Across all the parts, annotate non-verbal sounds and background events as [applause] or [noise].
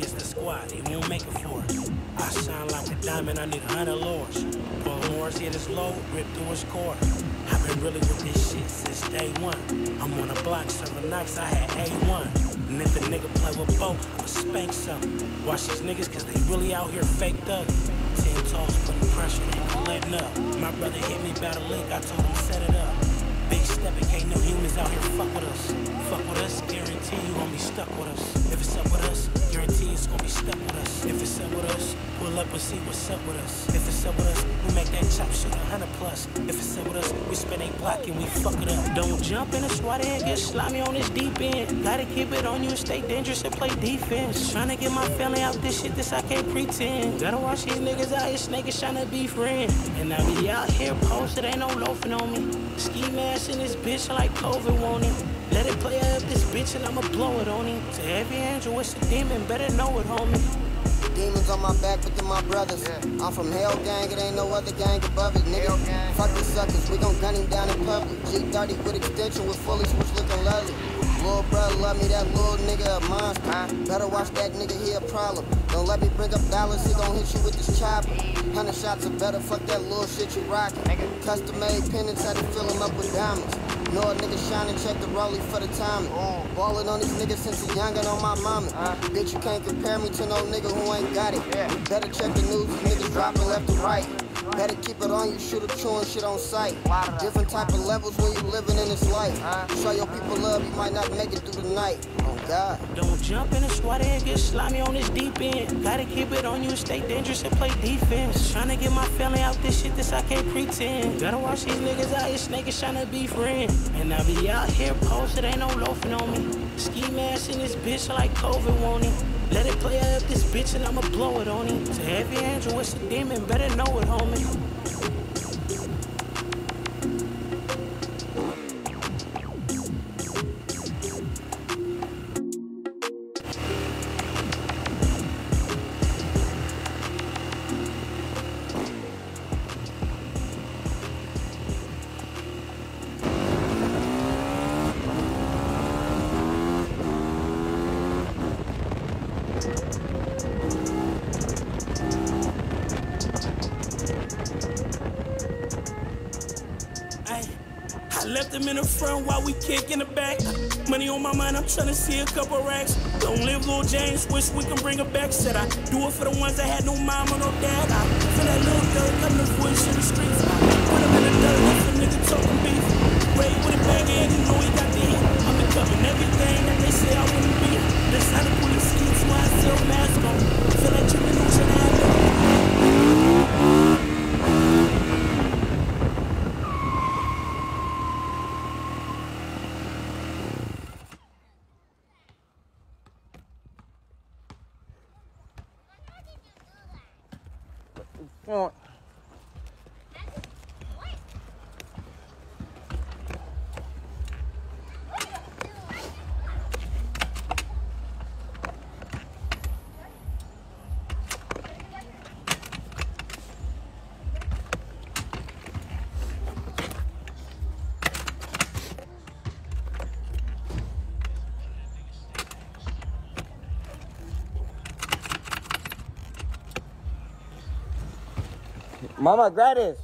Against the squad, he won't make it for it. I shine like a diamond, I need a hundred lures. Paul Morris hit his low, rip through his core. I've been really with this shit since day one. I'm on a block serving nights, I had A1. And if a nigga play with both, I'ma spank some. Watch these niggas, cause they really out here fake thug. Ten toes putting pressure, they letting up. My brother hit me about a link, I told him set it up. Big stepping, ain't no humans out here fuck with us. Fuck with us, guarantee you gon' be stuck with us. Up and see what's up with us. If it's up with us, we make that chop shit a hundred plus. If it's up with us, we spin a block and we fuck it up. Don't jump in the SWAT and get slimy on this deep end. Gotta keep it on you and stay dangerous and play defense. Tryna get my family out this shit, this I can't pretend. Gotta watch these niggas out here snaking, tryna be friends. And I be out here posted, ain't no loafing on me. Ski mask in this bitch like COVID won't it? Let it play up this bitch and I'ma blow it on him. To every angel, it's a demon, better know it, homie. Demons on my back, but they're my brothers. I'm from Hell Gang, it ain't no other gang above it, nigga. Fuck the suckers, we gon' gun him down in public. G30 with extension with fully switch looking lovely. Little brother love me, that little nigga a monster. Better watch that nigga, he a problem. Don't let me bring up dollars, he gon' hit you with this chopper. Hundred shots are better, fuck that little shit you rockin'. Custom made pendants, had to fill him up with diamonds. Know a nigga shining, check the rollie for the timing. Mm. Ballin' on these niggas since a youngin' on my mama. Uh. Bitch, you can't compare me to no nigga who ain't got it. Better check the news, niggas dropping left to right. Better keep it on you, shoot a chewing shit on sight. Different type of levels when you living in this life. Show your people love, you might not make it through the night. Oh God. Don't jump in the SWAT and get slimy on this deep end. Gotta keep it on you, stay dangerous and play defense. Tryna get my family out this shit, this I can't pretend. Gotta watch these niggas out here snaking, tryna be friends. And I be out here posted, ain't no loafing on me. Ski mask in this bitch like COVID won't it? Let it play up this bitch and I'ma blow it on him. To every angel, it's a demon, better know it, homie. Them in the front while we kick in the back. Money on my mind, I'm tryna see a couple racks. Don't live, Lil James, wish we can bring her back. Said I do it for the ones that had no mama, no dad. I feel that little dirt, got no voice in the streets. Put him in the dirt, if nigga talking beef. Front. Mama, grab this.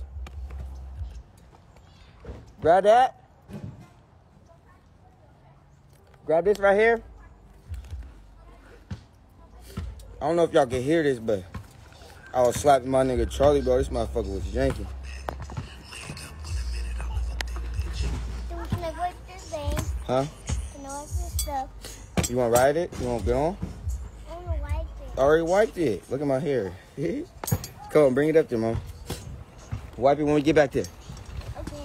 Grab that. Grab this right here. I don't know if y'all can hear this, but I was slapping my nigga Charlie, bro. This motherfucker was yanking. Can I wipe this thing? Huh? Can I wipe this stuff? You want to ride it? You want to get on? I want to wipe it. I already wiped it. Look at my hair. [laughs] Come on, bring it up there, mom. Wipe it when we get back there. Okay.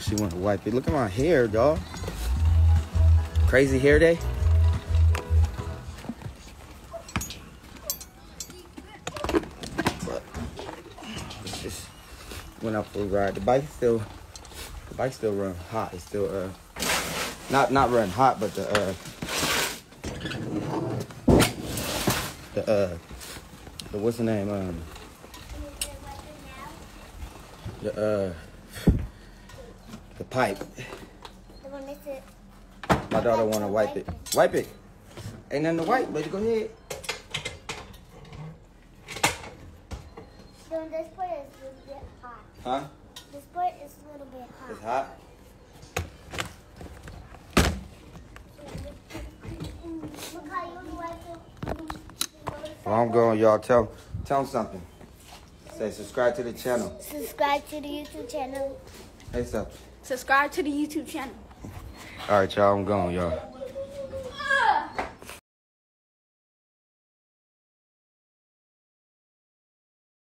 She want to wipe it. Look at my hair, dog. Crazy hair day. But it's just went out for a ride. The bike still, the bike still run hot. It's still uh, not not run hot, but the uh, the uh, the what's the name um, the uh, the pipe. I'm going to miss it. My daughter want to wipe it. Wipe it. Ain't nothing to wipe, baby. Go ahead. This part is a little bit hot. Huh? This part is a little bit hot. It's hot. hot. Makai, you wanna wipe it? Well, I'm going, y'all. Tell, tell them something. Say subscribe to the channel. Subscribe to the YouTube channel. Hey, something. Subscribe to the YouTube channel. All right, y'all. I'm going, y'all.